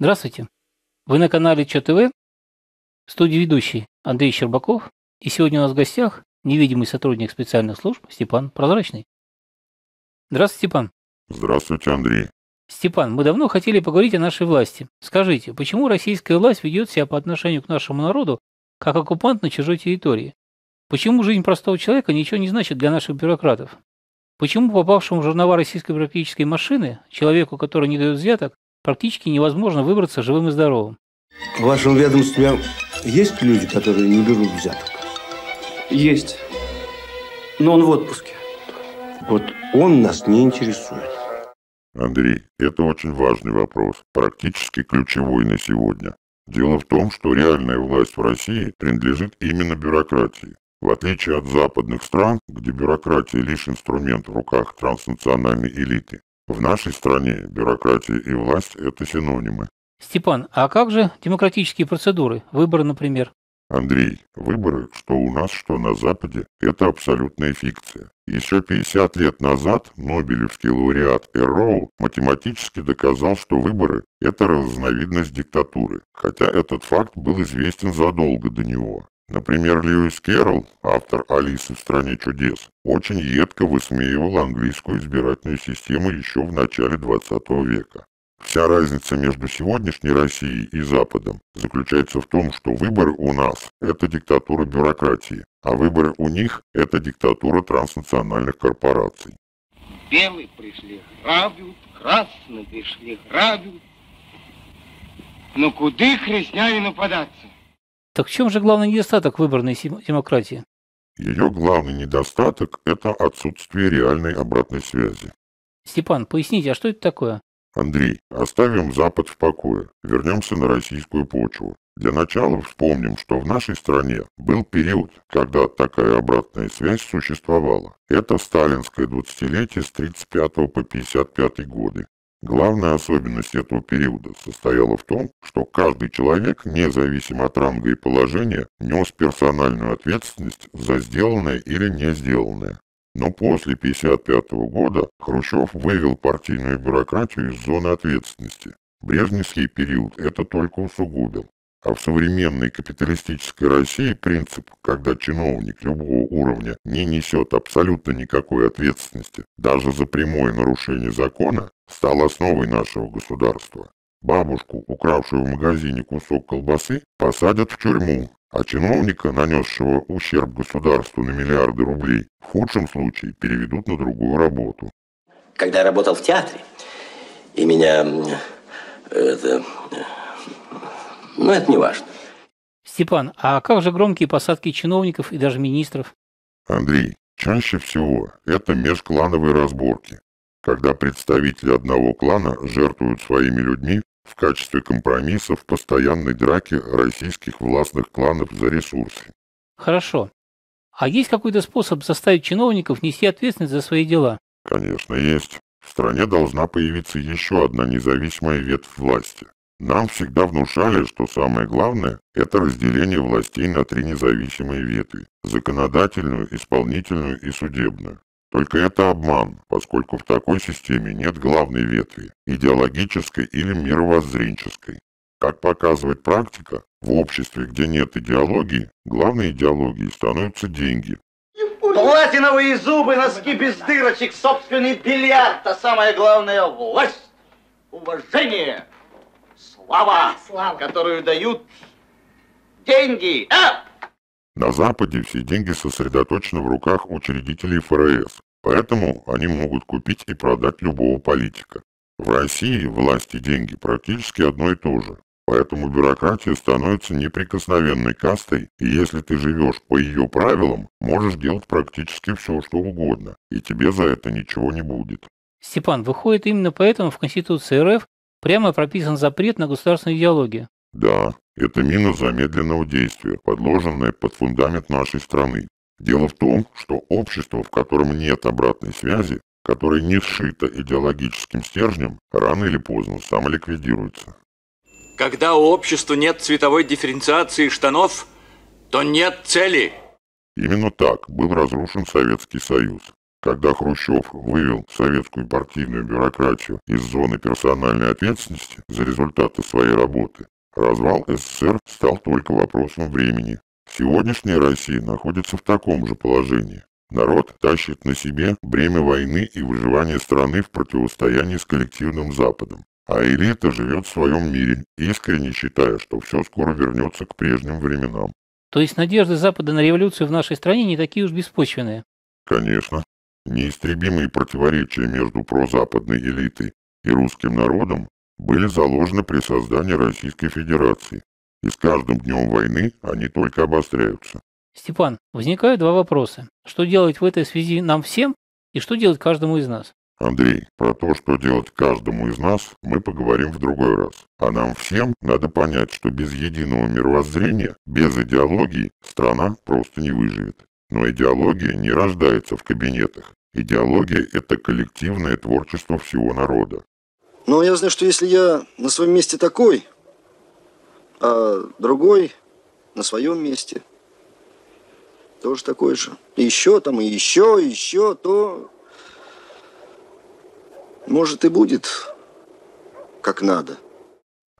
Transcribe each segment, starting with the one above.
Здравствуйте. Вы на канале Чё ТВ, студии ведущий Андрей Щербаков, и сегодня у нас в гостях невидимый сотрудник специальных служб Степан Прозрачный. Здравствуйте, Степан. Здравствуйте, Андрей. Степан, мы давно хотели поговорить о нашей власти. Скажите, почему российская власть ведет себя по отношению к нашему народу как оккупант на чужой территории? Почему жизнь простого человека ничего не значит для наших бюрократов? Почему попавшему в жернова российской бюрократической машины, человеку, который не дает взяток, практически невозможно выбраться живым и здоровым? В вашем ведомстве есть люди, которые не берут взяток? Есть. Но он в отпуске. Вот он нас не интересует. Андрей, это очень важный вопрос, практически ключевой на сегодня. Дело в том, что реальная власть в России принадлежит именно бюрократии. В отличие от западных стран, где бюрократия лишь инструмент в руках транснациональной элиты, в нашей стране бюрократия и власть – это синонимы. Степан, а как же демократические процедуры, выборы, например? Андрей, выборы, что у нас, что на Западе, это абсолютная фикция. Еще 50 лет назад Нобелевский лауреат Эрроу математически доказал, что выборы – это разновидность диктатуры, хотя этот факт был известен задолго до него. Например, Льюис Керролл, автор «Алисы в стране чудес», очень едко высмеивал английскую избирательную систему еще в начале 20 века. Вся разница между сегодняшней Россией и Западом заключается в том, что выборы у нас – это диктатура бюрократии, а выборы у них – это диктатура транснациональных корпораций. Белые пришли, грабят, красные пришли, грабят. Ну куды христиане податься? Так в чем же главный недостаток выборной демократии? Ее главный недостаток – это отсутствие реальной обратной связи. Степан, поясните, а что это такое? Андрей, оставим Запад в покое, вернемся на российскую почву. Для начала вспомним, что в нашей стране был период, когда такая обратная связь существовала. Это сталинское 20-летие с 35 по 55 годы. Главная особенность этого периода состояла в том, что каждый человек, независимо от ранга и положения, нес персональную ответственность за сделанное или не сделанное. Но после 1955 года Хрущев вывел партийную бюрократию из зоны ответственности. Брежневский период это только усугубил. А в современной капиталистической России принцип, когда чиновник любого уровня не несет абсолютно никакой ответственности, даже за прямое нарушение закона, стал основой нашего государства. Бабушку, укравшую в магазине кусок колбасы, посадят в тюрьму, а чиновника, нанесшего ущерб государству на миллиарды рублей, в худшем случае переведут на другую работу. Когда я работал в театре, и меня это, ну, это не важно. Степан, а как же громкие посадки чиновников и даже министров? Андрей, чаще всего это межклановые разборки, когда представители одного клана жертвуют своими людьми в качестве компромисса в постоянной драке российских властных кланов за ресурсы. Хорошо. А есть какой-то способ заставить чиновников нести ответственность за свои дела? Конечно, есть. В стране должна появиться еще одна независимая ветвь власти. Нам всегда внушали, что самое главное – это разделение властей на три независимые ветви – законодательную, исполнительную и судебную. Только это обман, поскольку в такой системе нет главной ветви – идеологической или мировоззренческой. Как показывает практика, в обществе, где нет идеологии, главной идеологией становятся деньги. Платиновые зубы, носки без дырочек, собственный бильярд, а самое главное – власть, уважение – слава, слава, которую дают деньги. А! На Западе все деньги сосредоточены в руках учредителей ФРС, поэтому они могут купить и продать любого политика. В России власть и деньги практически одно и то же, поэтому бюрократия становится неприкосновенной кастой, и если ты живешь по ее правилам, можешь делать практически все, что угодно, и тебе за это ничего не будет. Степан, выходит именно поэтому в Конституции РФ Прямо прописан запрет на государственную идеологию. Да, это мина замедленного действия, подложенная под фундамент нашей страны. Дело в том, что общество, в котором нет обратной связи, которое не сшито идеологическим стержнем, рано или поздно самоликвидируется. Когда у общества нет цветовой дифференциации штанов, то нет цели. Именно так был разрушен Советский Союз. Когда Хрущев вывел советскую партийную бюрократию из зоны персональной ответственности за результаты своей работы, развал СССР стал только вопросом времени. Сегодняшняя Россия находится в таком же положении. Народ тащит на себе бремя войны и выживания страны в противостоянии с коллективным Западом. А элита живет в своем мире, искренне считая, что все скоро вернется к прежним временам. То есть надежды Запада на революцию в нашей стране не такие уж беспочвенные? Конечно. Неистребимые противоречия между прозападной элитой и русским народом были заложены при создании Российской Федерации. И с каждым днем войны они только обостряются. Степан, возникают два вопроса. Что делать в этой связи нам всем и что делать каждому из нас? Андрей, про то, что делать каждому из нас, мы поговорим в другой раз. А нам всем надо понять, что без единого мировоззрения, без идеологии страна просто не выживет. Но идеология не рождается в кабинетах. Идеология – это коллективное творчество всего народа. Но я знаю, что если я на своем месте такой, а другой на своем месте тоже такой же, и еще там, и еще, и еще, то может и будет как надо.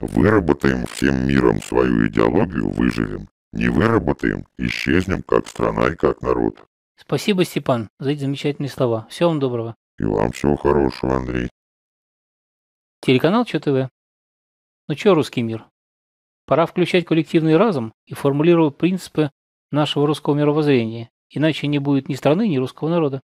Выработаем всем миром свою идеологию, выживем. Не выработаем, исчезнем как страна и как народ. Спасибо, Степан, за эти замечательные слова. Всего вам доброго. И вам всего хорошего, Андрей. Телеканал ЧТВ. Ну чё, русский мир? Пора включать коллективный разум и формулировать принципы нашего русского мировоззрения, иначе не будет ни страны, ни русского народа.